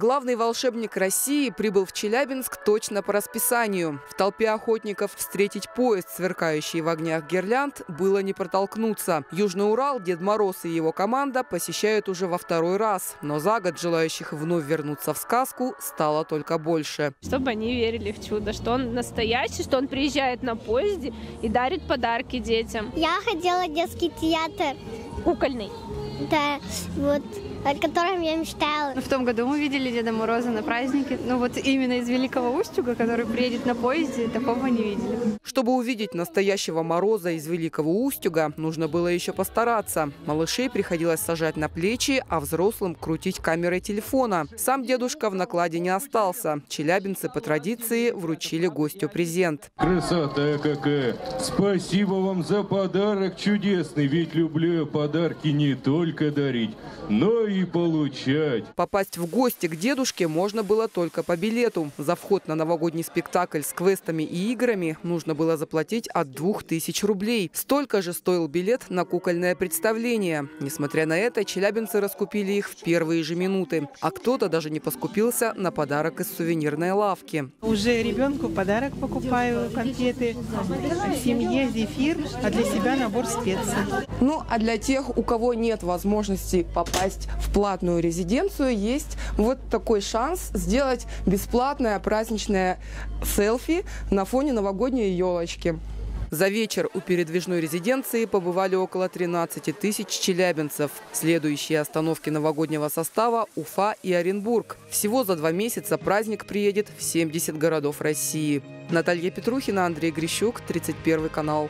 Главный волшебник России прибыл в Челябинск точно по расписанию. В толпе охотников встретить поезд, сверкающий в огнях гирлянд, было не протолкнуться. Южный Урал Дед Мороз и его команда посещают уже во второй раз. Но за год желающих вновь вернуться в сказку стало только больше. Чтобы они верили в чудо, что он настоящий, что он приезжает на поезде и дарит подарки детям. Я ходила в детский театр. Кукольный. Да, вот о котором я мечтала. В том году мы видели Деда Мороза на празднике. Ну вот именно из Великого Устюга, который приедет на поезде, такого не видели. Чтобы увидеть настоящего Мороза из Великого Устюга, нужно было еще постараться. Малышей приходилось сажать на плечи, а взрослым крутить камерой телефона. Сам дедушка в накладе не остался. Челябинцы по традиции вручили гостю презент. Красота какая! Спасибо вам за подарок чудесный, ведь люблю подарки не только дарить, но и получать. Попасть в гости к дедушке можно было только по билету. За вход на новогодний спектакль с квестами и играми нужно было заплатить от 2000 рублей. Столько же стоил билет на кукольное представление. Несмотря на это, челябинцы раскупили их в первые же минуты. А кто-то даже не поскупился на подарок из сувенирной лавки. Уже ребенку подарок покупаю, конфеты, семье зефир, а для себя набор специй. Ну, а для тех, у кого нет возможности попасть в платную резиденцию, есть вот такой шанс сделать бесплатное праздничное селфи на фоне новогодней елочки. За вечер у передвижной резиденции побывали около 13 тысяч челябинцев. Следующие остановки новогоднего состава – Уфа и Оренбург. Всего за два месяца праздник приедет в 70 городов России. Наталья Петрухина, Андрей Грищук, 31 канал.